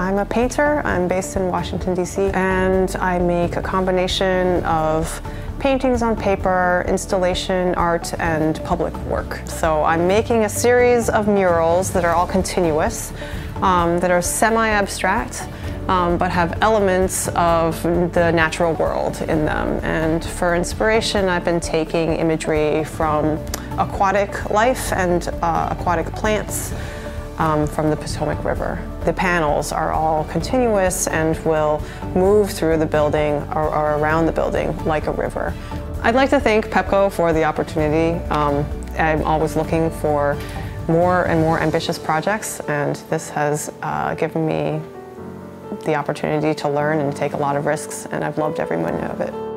I'm a painter. I'm based in Washington, D.C., and I make a combination of paintings on paper, installation art, and public work. So I'm making a series of murals that are all continuous, um, that are semi-abstract, um, but have elements of the natural world in them. And for inspiration, I've been taking imagery from aquatic life and uh, aquatic plants um, from the Potomac River. The panels are all continuous and will move through the building or, or around the building like a river. I'd like to thank PEPCO for the opportunity. Um, I'm always looking for more and more ambitious projects and this has uh, given me the opportunity to learn and take a lot of risks and I've loved every minute of it.